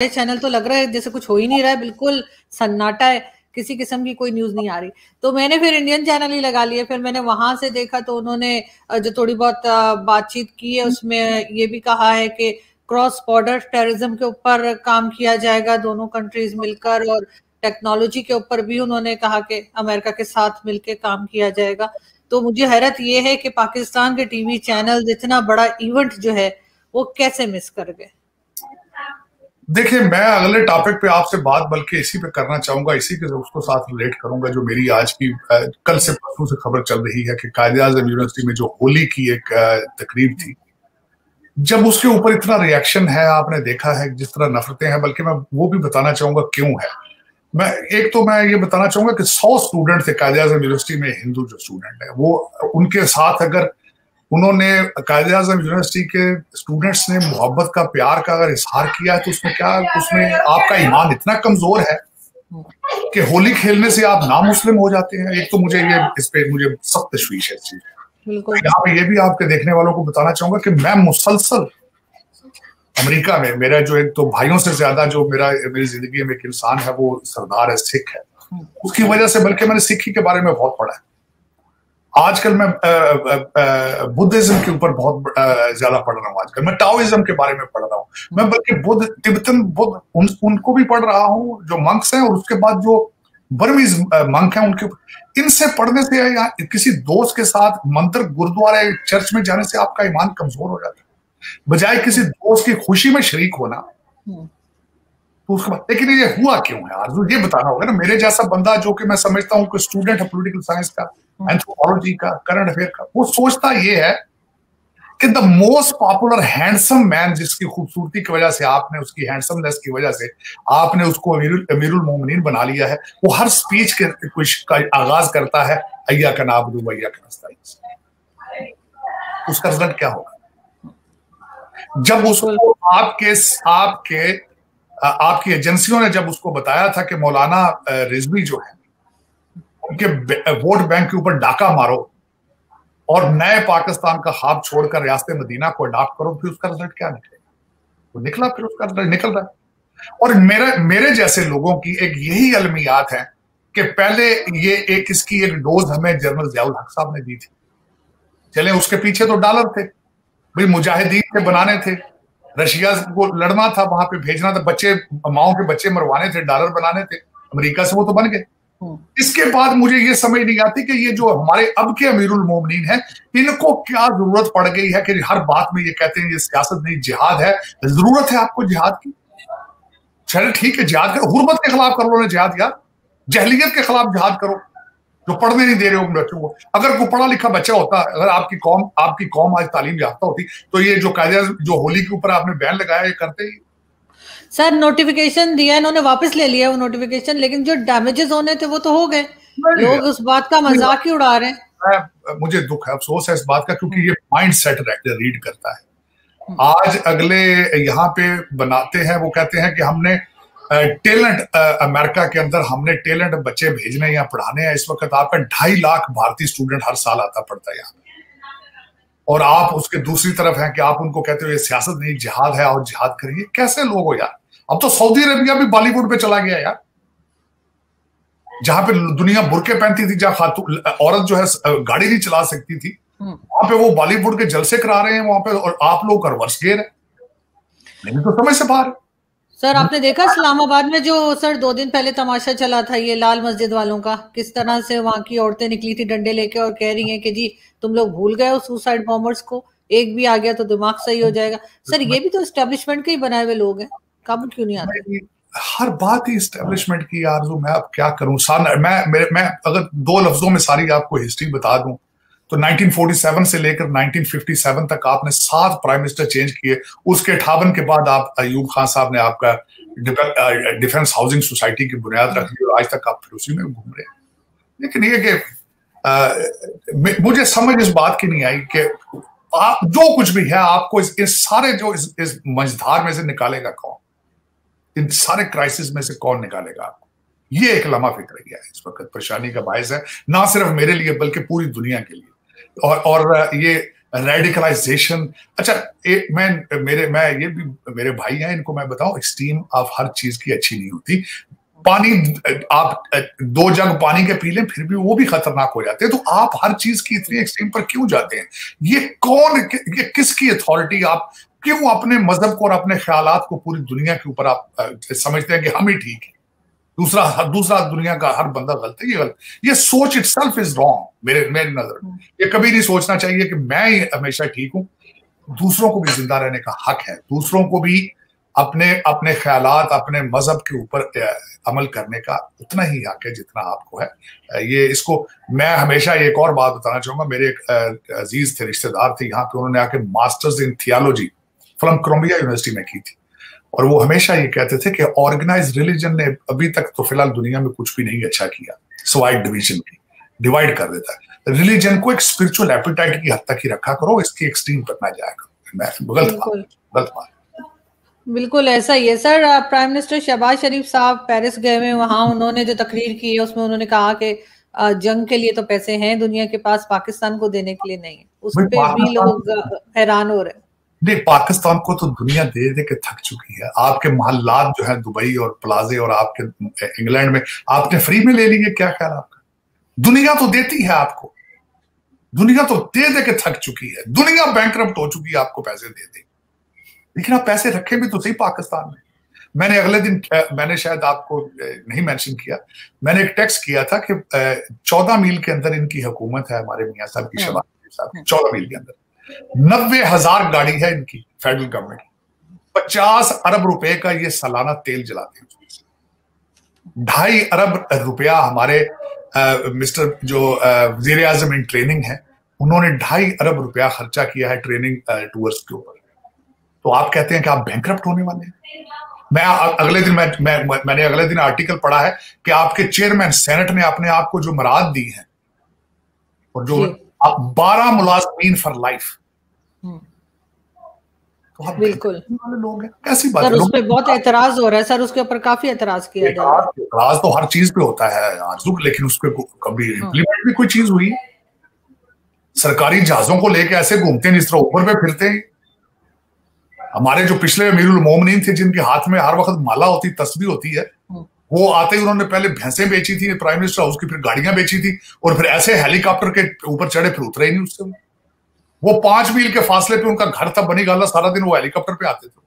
Channel तो लग रहा है, जैसे कुछ हो ही नहीं रहा है, बिल्कुल सन्नाटा है, किसी किस्म की कोई न्यूज़ नहीं आ रही। तो मैंने फिर इंडियन चैनल ही लगा लिया, फिर मैंने वहाँ से देखा तो उन्होंने जो थोड़ी बहुत बातचीत की है, उसमें ये भी कहा है कि क्रॉस बॉर्डर टेररिज्म के ऊपर काम किया जाएगा, दोनों कंट्रीज़ मिलकर और टेक्नोलॉजी के ऊपर भी उन्होंने कहा कि अमेरिका के साथ मिलकर काम किया जाएगा। तो मुझे हैरत ये है कि पाकिस्तान के टीवी चैनल इतना बड़ा इवेंट जो है, वो कैसे मिस कर गए? देखिए, मैं अगले टॉपिक पे आपसे बात बल्कि इसी पे करना चाहूँगा, इसी के उसको साथ रिलेट करूँगा, जो मेरी आज की कल से परसों से खबर चल रही है कि कायदे आज़म यूनिवर्सिटी में जो होली की एक तकरीब थी, जब उसके ऊपर इतना रिएक्शन है, आपने देखा है जिस तरह नफरतें हैं, बल्कि मैं वो भी बताना चाहूँगा क्यों है। मैं, एक तो मैं ये बताना चाहूँगा कि सौ स्टूडेंट थे कायदे आज़म यूनिवर्सिटी में हिंदू जो स्टूडेंट है, वो उनके साथ अगर उन्होंने कायदे आज़म यूनिवर्सिटी के स्टूडेंट्स ने मोहब्बत का प्यार का अगर इजहार किया है तो उसमें क्या उसमें आपका ईमान इतना कमज़ोर है कि होली खेलने से आप ना मुस्लिम हो जाते हैं। एक तो मुझे ये इस पे मुझे सख्त तशवीश है इस चीज़ यहाँ पे ये भी आपके देखने वालों को बताना चाहूँगा कि मैं मुसलसल अमेरिका में मेरा जो एक तो भाइयों से ज़्यादा जो मेरा मेरी ज़िंदगी में एक इंसान है वो सरदार है सिख है। उसकी वजह से बल्कि मैंने सिखी के बारे में बहुत पढ़ा है। आजकल मैं बुद्धिज्म के ऊपर बहुत ज़्यादा पढ़ रहा हूँ आजकल। मैं टाओइज्म के बारे में पढ़ रहा हूँ। मैं बल्कि बुद्ध तिब्बतन बुद्ध उन, उनको भी पढ़ रहा हूँ जो मंक्स हैं और उसके बाद जो बर्मीज मंक हैं उनके इनसे पढ़ने से या किसी दोस्त के साथ मंत्र गुरुद्वारे चर्च में जाने से आपका ईमान कमज़ोर हो जाता है। बजाय किसी दोस्त की खुशी में शरीक होना। हम्म। तो उसके बाद लेकिन ये हुआ क्यों है? आरज़ू ये बताना होगा ना मेरे जैसा बंदा जो कि मैं समझता हूँ कि स्टूडेंट है पोलिटिकल साइंस का एंथ्रोपोलॉजी का करंट अफेयर का वो सोचता ये है कि the most popular handsome man जिसकी खूबसूरती की वजह से आपने उसकी हैंडसमनेस की वजह से आपने उसको अमीरुल मोमिनीन बना लिया है वो हर स्पीच के कुछ का आगाज़ करता है अय्या का नाब दू अय्या का नस्ता। उसका रिज़ल्ट क्या होगा? जब उसको आपके आपके आपकी एजेंसियों ने जब उसको बताया था कि मौलाना रिजवी जो है, उनके वोट बैंक के ऊपर डाका मारो और नए पाकिस्तान का हाथ छोड़कर रियासत मदीना को अडॉप्ट करो, फिर उसका रिज़ल्ट क्या निकलेगा? वो निकला, फिर उसका रिज़ल्ट निकल रहा है। और मेरे मेरे जैसे लोगों की एक यही अलमियात है कि पहले ये एक, इसकी एक डोज हमें जनरल जयाउल हक साहब ने दी थी। चले, उसके पीछे तो डॉलर थे। भाई, मुजाहिदीन के बनाने थे। रशिया को लड़ना था वहाँ पे भेजना था। बच्चे माओ के बच्चे मरवाने थे डॉलर बनाने थे। अमेरिका से वो तो बन गए। हम्म। इसके बाद मुझे ये समझ नहीं आती कि ये जो हमारे अब के अमीरुल मोमिनीन है इनको क्या ज़रूरत पड़ गई है कि हर बात में ये कहते हैं ये सियासत नहीं जिहाद है। ज़रूरत है आपको जिहाद की? चले ठीक है जिहाद करो गुर्बत के खिलाफ करो ना जिहाद यार। जहलीत के खिलाफ जिहाद करो। जो पढ़ने नहीं दे रहे हो बच्चों को। अगर कोई पढ़ा लिखा बच्चा होता अगर आपकी कौम आपकी कौम आज तालीम याफ्ता होती तो ये जो कायदा जो होली के ऊपर आपने बैन लगाया ये करते ही। सर नोटिफिकेशन दिया इन्होंने वापस ले लिया वो नोटिफिकेशन लेकिन जो डैमेजेस होने थे वो तो हो गए। लोग उस बात का मज़ाक ही उड़ा रहे हैं। मुझे दुख है अफसोस है इस बात का क्योंकि ये माइंड सेट रीड करता है। हम्म। आज अगले यहाँ पे बनाते हैं वो कहते हैं कि हमने टैलेंट अमेरिका के अंदर हमने टैलेंट बच्चे भेजने या पढ़ाने हैं। इस वक्त आपका ढाई लाख भारतीय स्टूडेंट हर साल आता पड़ता है यहाँ और आप उसके दूसरी तरफ़ हैं कि आप उनको कहते हो ये सियासत नहीं जिहाद है और जिहाद करिए। कैसे लोग हो यार? अब तो सऊदी अरेबिया भी बॉलीवुड पे चला गया यार। जहाँ पे दुनिया बुरके पहनती थी जहाँ खातू औरत जो है गाड़ी नहीं चला सकती थी हम्म। वहाँ पे वो बॉलीवुड के जलसे करा रहे हैं वहाँ पे और आप लोग कर वर्ष गेर है। नहीं तो समझ से बाहर सर आपने देखा इस्लामाबाद में जो सर दो दिन पहले तमाशा चला था ये लाल मस्जिद वालों का? किस तरह से वहाँ की औरतें निकली थी डंडे लेके और कह रही हैं कि जी तुम लोग भूल गए हो सुसाइड बॉम्बर्स को। एक भी आ गया तो दिमाग सही हो जाएगा। सर ये भी तो स्टेब्लिशमेंट के ही बनाए हुए लोग हैं। काबू क्यों नहीं आते? हर बात ही स्टेब्लिशमेंट की यार मैं अब क्या करूँ? मैं मैं अगर दो लफ्जों में सारी आपको हिस्ट्री बता दूँ तो 1947 से लेकर 1957 तक आपने सात प्राइम मिनिस्टर चेंज किए। उसके अठावन के बाद आप अयूब खान साहब ने आपका डिफेंस हाउसिंग सोसाइटी की बुनियाद रख ली और आज तक आप फिर उसी में घूम रहे हैं। लेकिन ये कि मुझे समझ इस बात की नहीं आई कि आप जो कुछ भी है आपको इस, इस सारे जो इस, इस मझधार में से निकालेगा कौन? इन सारे क्राइसिस में से कौन निकालेगा आपको? ये एक लम्हा फ़िक्र गया है इस वक्त। परेशानी का बायस है ना सिर्फ़ मेरे लिए बल्कि पूरी दुनिया के लिए। और और ये रेडिकलाइजेशन अच्छा एक मैं, मेरे, मैं ये भी, मेरे भाई हैं, इनको मैं बताऊँ एक्सट्रीम आप हर चीज़ की अच्छी नहीं होती। पानी, आप, दो जग पानी के पी लें, फिर भी वो भी खतरनाक हो जाते हैं। तो आप हर चीज़ की इतनी एक्सट्रीम पर क्यों जाते हैं? ये कौन, ये किसकी अथॉरिटी आप क्यों अपने मज़हब को और अपने ख्याल को पूरी दुनिया के ऊपर आप समझते हैं कि हम ही ठीक है? दूसरा दूसरा दुनिया का हर बंदा गलत है, ये गलत ये सोच इट सेल्फ इज़ रॉन्ग मेरे, मेरी नज़र में। ये कभी नहीं सोचना चाहिए कि मैं ही हमेशा ठीक हूँ। दूसरों को भी ज़िंदा रहने का हक है। दूसरों को भी अपने अपने ख्याल अपने मज़हब के ऊपर अमल करने का उतना ही हक है जितना आपको है। ये इसको मैं हमेशा एक और बात बताना चाहूँगा। मेरे एक अज़ीज़ थे, रिश्तेदार थे यहाँ पे। उन्होंने आके masters in theology from Columbia University में की थी। और वो हमेशा ये कहते थे कि ऑर्गेनाइज रिलीजन ने अभी तक तो फ़िलहाल दुनिया में कुछ भी नहीं अच्छा किया। स्वाइट डिवीज़न की डिवाइड कर देता है। रिलीजन को एक स्पिरिचुअल एपिटाइट की हद तक ही रखा करो इसकी एक्सट्रीम पर ना जाएगा गलत बात। गलत बात। बिल्कुल ऐसा ही है। Sir prime minister Shahbaz Sharif साहब पेरिस गए हुए वहाँ उन्होंने जो तकरीर की है उसमें उन्होंने कहा कि जंग के लिए तो पैसे हैं दुनिया के पास पाकिस्तान को देने के लिए नहीं है। उस पर भी लोग हैरान हो रहे हैं। नहीं पाकिस्तान को तो दुनिया दे दे के थक चुकी है। आपके मोहल्लात जो है दुबई और प्लाजे और आपके इंग्लैंड में आपने फ्री में ले लिए क्या ख्याल आपका? दुनिया तो देती है आपको। दुनिया तो दे दे के थक चुकी है। दुनिया बैंक हो चुकी है आपको पैसे दे दे। लेकिन आप पैसे रखे भी तो सही पाकिस्तान में। मैंने अगले दिन मैंने शायद आपको नहीं मेंशन किया। मैंने एक टेक्स्ट किया था कि चौदह मील के अंदर इनकी हुकूमत है हमारे मियाँ साहब की हाँ। शबाज साहब। हाँ। चौदह मील के अंदर। नब्बे हज़ार गाड़ी है इनकी फेडरल गवर्नमेंट पचास अरब रुपए का ये सालाना तेल जलाते हैं। ढाई अरब रुपया हमारे आ, मिस्टर जो वज़ीर आज़म इन ट्रेनिंग है उन्होंने ढाई अरब रुपया खर्चा किया है ट्रेनिंग टूर्स के ऊपर। तो आप कहते हैं कि आप बैंक होने वाले हैं? मैं अगले दिन मैं, मैं मैंने अगले दिन आर्टिकल पढ़ा है कि आपके चेयरमैन सेनेट ने अपने आप को जो मराद दी है और जो। आप बारह मुलाजमीन फॉर लाइफ तो बिल्कुल। लोग हैं। कैसी बात सर उस बहुत एतराज़ हो रहा है। सर उसके ऊपर काफ़ी एतराज़ किया जा रहा है। एतराज़ तो हर चीज़ पे होता है आजू लेकिन उस कभी इम्प्लीमेंट हाँ। भी कोई चीज़ हुई? सरकारी जहाजों को लेके ऐसे घूमते हैं जिस तरह ऊपर पे फिरते हैं। हमारे जो पिछले अमीरुल मोमिन थे जिनके हाथ में हर वक्त माला होती तस्वीर होती है हाँ। वो आते ही उन्होंने पहले भैंसे बेची थी प्राइम मिनिस्टर हाउस की फिर गाड़ियाँ बेची थी और फिर ऐसे हेलीकॉप्टर के ऊपर चढ़े फिर उतरे ही नहीं उससे। वो पाँच मील के फासले पे उनका घर था बनी गाला सारा दिन वो हेलीकॉप्टर पे आते थे।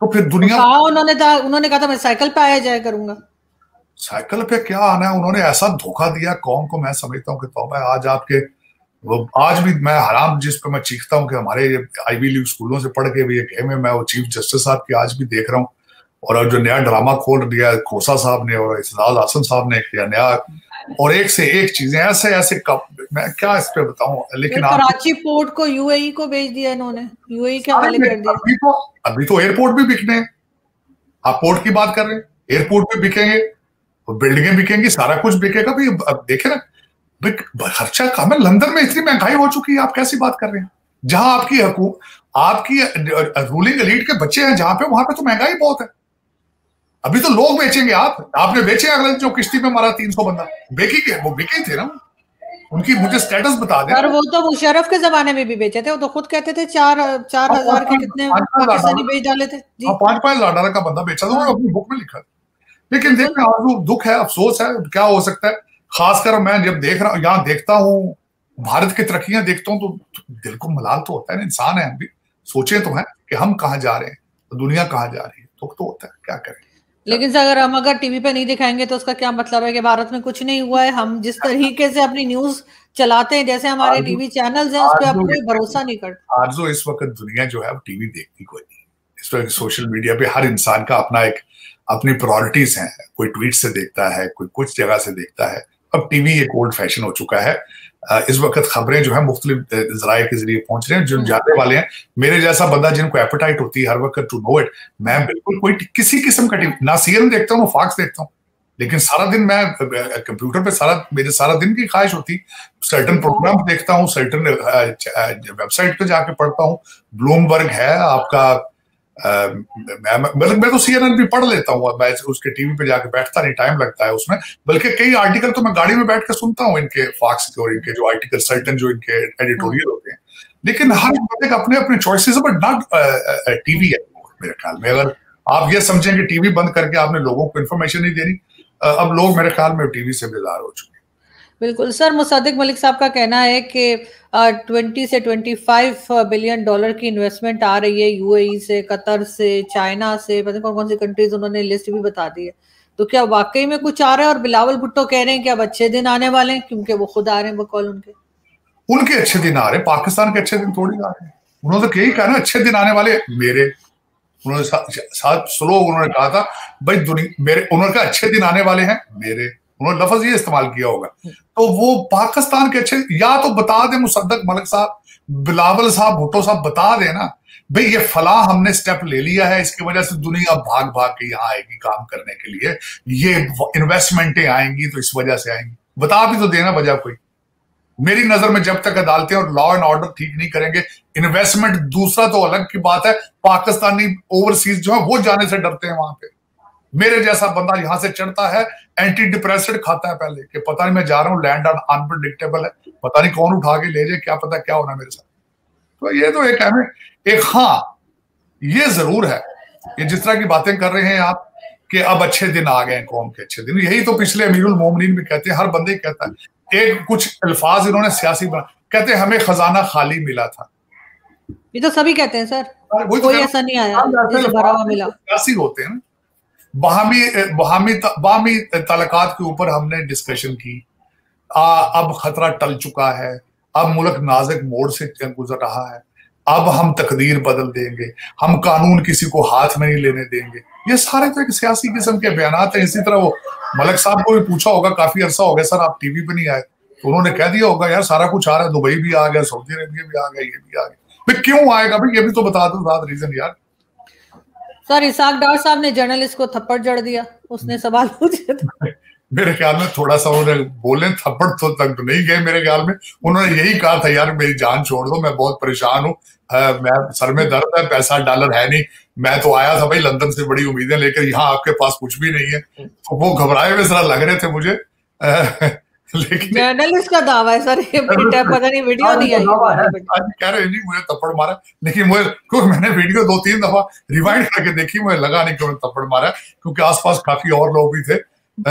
तो फिर दुनिया कहा उन्होंने था उन्होंने कहा था मैं साइकिल पे आया जाया करूँगा। साइकिल पे क्या आना है? उन्होंने ऐसा धोखा दिया कौन को मैं समझता हूँ कि तो मैं आज आपके वो आज भी मैं हराम जिस पे मैं चीखता हूँ कि हमारे आईवी लीग स्कूलों से पढ़ के भी ये गेम है मैं वो चीफ जस्टिस साहब की आज भी देख रहा हूँ। और जो नया ड्रामा खोल दिया खोसा साहब ने और इसराज हासन साहब ने किया नया। और एक से एक चीज़ें ऐसे ऐसे कप मैं क्या इस पे बताऊँ? लेकिन कराची पोर्ट को यूएई को भेज दिया इन्होंने। यूएई के हवाले कर दिया। अभी तो अभी तो एयरपोर्ट भी बिकने आप पोर्ट की बात कर रहे हैं एयरपोर्ट भी बिकेंगे बिल्डिंगें बिकेंगी सारा कुछ बिकेगा भाई अब देखे ना खर्चा कम है लंदन में इतनी महँगाई हो चुकी है आप कैसी बात कर रहे हैं? जहाँ आपकी हकूक आपकी रूलिंग एलीट के बच्चे हैं जहाँ पे वहाँ पे तो महँगाई बहुत है। अभी तो लोग बेचेंगे आप। आपने बेचे अगले जो किश्ती में मारा तीन सौ बंदा। बेकी के वो बिके थे ना? उनकी मुझे स्टेटस बता दे। वो तो मुशरफ के जमाने में भी बेचे थे। वो तो खुद कहते थे चार चार हाँ, हज़ार के कितने पाकिस्तानी बेच डाले थे। जी। हाँ, पाँच पाँच हज़ार डॉलर का बंदा बेचा था। अपनी बुक में लिखा लेकिन देखिए दुख है अफसोस है क्या हो सकता है? खासकर मैं जब देख रहा हूँ यहाँ देखता हूँ भारत की तरक्कियाँ देखता हूँ तो दिल को मलाल तो होता है इंसान है हम भी। सोचे तो है कि हम कहाँ जा रहे हैं दुनिया कहाँ जा रही है दुख तो होता है क्या करें? लेकिन अगर हम अगर टीवी पे नहीं दिखाएँगे तो उसका क्या मतलब है कि भारत में कुछ नहीं हुआ है? हम जिस तरीके से अपनी न्यूज़ चलाते हैं जैसे हमारे टीवी चैनल हैं उस पर आप कोई भरोसा नहीं करता। आज जो इस वक्त दुनिया जो है टीवी देखती कोई नहीं। इस वक्त सोशल मीडिया पे हर इंसान का अपना एक अपनी प्रायोरिटीज हैं। कोई ट्वीट से देखता है कोई कुछ जगह से देखता है। अब टीवी एक ओल्ड फ़ैशन हो चुका है। इस वक्त खबरें जो है मुख्तलिफ़ जराए के ज़रिए पहुँच रहे हैं जो जाने वाले हैं। मेरे जैसा बंदा जिनको एपेटाइट होती है हर वक्त टू नो इट मैं बिल्कुल कोई किसी किस्म का ना सीरियल देखता हूँ फॉक्स देखता हूँ। लेकिन सारा दिन मैं कंप्यूटर पे सारा मेरे सारा दिन की ख्वाहिश होती सर्टन प्रोग्राम देखता हूँ सर्टन वेबसाइट पे जाके पढ़ता हूँ। ब्लूमबर्ग है आपका मतलब मैं तो सीएनएन भी पढ़ लेता हूँ मैं उसके टीवी पे जाके बैठता नहीं टाइम लगता है उसमें। बल्कि कई आर्टिकल तो मैं गाड़ी में बैठ कर सुनता हूँ इनके फॉक्स के और इनके जो आर्टिकल सर्टन जो इनके एडिटोरियल होते हैं। लेकिन हर बंदे का अपने अपने चॉइसेस बट नॉट टीवी है, मेरे ख्याल में। अगर आप ये समझें कि टीवी बंद करके आपने लोगों को इन्फॉर्मेशन नहीं देनी अब लोग मेरे ख्याल में टीवी से बेजार हो चुके बिल्कुल। सर, मुसादिक मलिक साहब का कहना है कि ट्वेंटी से ट्वेंटी फाइव बिलियन डॉलर की इन्वेस्टमेंट आ रही है यूएई से, कतर से, चाइना से, पता कौन कौन सी कंट्रीज़ उन्होंने लिस्ट भी बता दी है। तो क्या वाकई में कुछ आ रहा है और बिलावल भुट्टो कह रहे हैं कि अब अच्छे दिन आने वाले हैं क्योंकि वो खुद आ रहे हैं बकौल उनके? उनके अच्छे दिन आ रहे हैं, पाकिस्तान के अच्छे दिन थोड़ी आ रहे हैं। उन्होंने तो यही कहा ना, अच्छे दिन आने वाले मेरे। उन्होंने साथ स्लो उन्होंने कहा था, भाई मेरे, उन्होंने कहा अच्छे दिन आने वाले हैं, मेरे। उन्होंने लफज ये इस्तेमाल किया होगा। तो वो पाकिस्तान के अच्छे या तो बता दे मुसद्दक मलिक साहब बिलावल साहब भुट्टो साहब बता दे ना भाई ये फला हमने स्टेप ले लिया है इसकी वजह से दुनिया भाग भाग के यहाँ आएगी काम करने के लिए। ये इन्वेस्टमेंटें आएँगी तो इस वजह से आएँगी। बता भी तो देना वजह कोई। मेरी नज़र में जब तक अदालतें और लॉ एंड ऑर्डर ठीक नहीं करेंगे इन्वेस्टमेंट दूसरा तो अलग की बात है पाकिस्तानी ओवरसीज जो है वो जाने से डरते हैं वहाँ पे। मेरे जैसा बंदा यहाँ से चढ़ता है एंटी डिप्रेसिड खाता है पहले कि पता नहीं मैं जा रहा हूँ लैंड अनप्रडिक्टेबल है पता नहीं कौन उठा के ले जाए क्या पता क्या होना मेरे साथ। तो ये तो एक है एक हाँ ये ज़रूर है ये जिस तरह की बातें कर रहे हैं आप कि अब अच्छे दिन आ गए कौम के अच्छे दिन। यही तो पिछले अमीरुल मोमिन भी कहते हैं हर बंदे कहता है। एक कुछ अल्फाज इन्होंने सियासी बना कहते हमें खजाना खाली मिला था। ये तो सभी कहते हैं सर। कोई तो ऐसा नहीं आया मिला। सियासी होते हैं बहामी बहामी बामी तलकात के ऊपर हमने डिस्कशन की। आ, अब खतरा टल चुका है। अब मुल्क नाजक मोड़ से गुजर रहा है। अब हम तकदीर बदल देंगे। हम कानून किसी को हाथ में नहीं लेने देंगे। ये सारे तो एक सियासी किस्म के बयान हैं। इसी तरह वो मलक साहब को भी पूछा होगा काफ़ी अरसा हो गया सर आप टीवी पे नहीं आए? तो उन्होंने कह दिया होगा यार सारा कुछ आ रहा है। दुबई भी आ गया सऊदी अरेबिया भी आ गया ये भी आ गया। भाई क्यों आएगा भाई? ये भी तो बता दो रीजन यार। सर इसाक डार साहब ने जर्नलिस्ट को थप्पड़ जड़ दिया। उसने सवाल पूछे मेरे ख्याल में थोड़ा सा उन्होंने बोले, थप्पड़ तो तक तो नहीं गए मेरे ख्याल में। उन्होंने यही कहा था, यार, मेरी जान छोड़ दो, मैं बहुत परेशान हूँ। मैं, सर में दर्द है, पैसा डॉलर है नहीं। मैं तो आया था भाई लंदन से बड़ी उम्मीदें लेकर, यहाँ आपके पास कुछ भी नहीं है। तो वो घबराए हुए जरा लग रहे थे मुझे। जर्नलिस्ट का दावा है सर ये पता नहीं वीडियो नहीं आई। कह रहे नहीं मुझे थप्पड़ मारा। लेकिन मुझे क्योंकि मैंने वीडियो दो तीन दफ़ा रिवाइंड करके देखी मुझे लगा नहीं कि उन्होंने थप्पड़ मारा क्योंकि आसपास काफ़ी और लोग भी थे।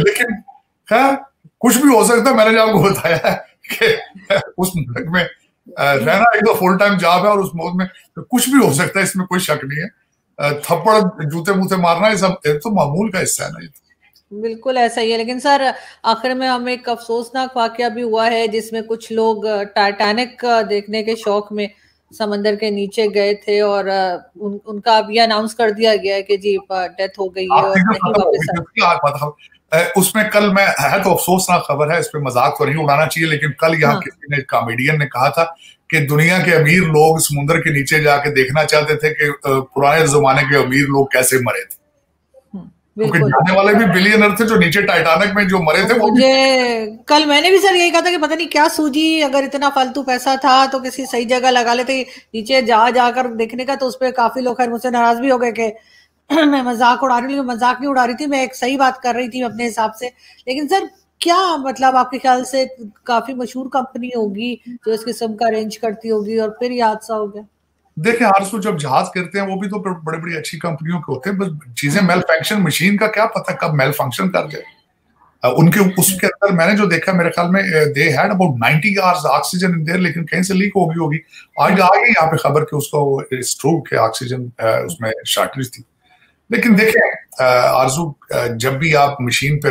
लेकिन खैर कुछ भी हो सकता है मैंने आपको बताया कि उस मुल्क में रहना एक तो फुल टाइम जॉब है और उस मुल्क में कुछ भी हो सकता है इसमें कोई शक नहीं है। थप्पड़ जूते मूते मारना ये सब तो मामूल का हिस्सा है ना ये। तो। बिल्कुल ऐसा ही है। लेकिन सर आखिर में हमें एक अफसोसनाक वाक्य भी हुआ है जिसमें कुछ लोग टाइटैनिक देखने के शौक में समंदर के नीचे गए थे और उन, उनका अभी अनाउंस कर दिया गया है कि जी डेथ हो गई है और नहीं वापस उसमें कल मैं है तो अफसोसनाक खबर है इस पर मज़ाक तो नहीं उड़ाना चाहिए लेकिन कल यहाँ हाँ। किसी ने कॉमेडियन ने कहा था कि दुनिया के अमीर लोग समुद्र के नीचे जाके देखना चाहते थे कि पुराने जमाने के अमीर लोग कैसे मरे थे। क्योंकि जाने वाले भी बिलियनर थे जो नीचे टाइटानिक में जो मरे थे वो मुझे कल मैंने भी सर यही कहा था कि पता नहीं क्या सूझी अगर इतना फालतू पैसा था तो किसी सही जगह लगा लेते। नीचे जा जाकर देखने का तो उस पर काफ़ी लोग खैर मुझसे नाराज़ भी हो गए कि मैं मज़ाक उड़ा रही हूँ मज़ाक नहीं उड़ा रही थी मैं एक सही बात कर रही थी अपने हिसाब से। लेकिन सर क्या मतलब आपके ख्याल से काफ़ी मशहूर कंपनी होगी जो इस किस्म का अरेंज करती होगी और फिर ये हादसा हो गया? देखें आरसू जब जहाज़ करते हैं, वो भी तो बड़ी बड़ी अच्छी कंपनियों के होते हैं, बस चीज़ें मेल फ़ंक्शन मशीन का क्या पता कब मेल फ़ंक्शन कर जाए उनके, उसके अंदर मैंने जो देखा, मेरे ख्याल में they had about 90 hours oxygen in there लेकिन कहीं से लीक होगी होगी। आज आ गई यहाँ पे खबर कि उसको स्ट्रोक के ऑक्सीजन उसमें शॉर्टेज थी। लेकिन देखें आरज़ू जब भी आप मशीन पे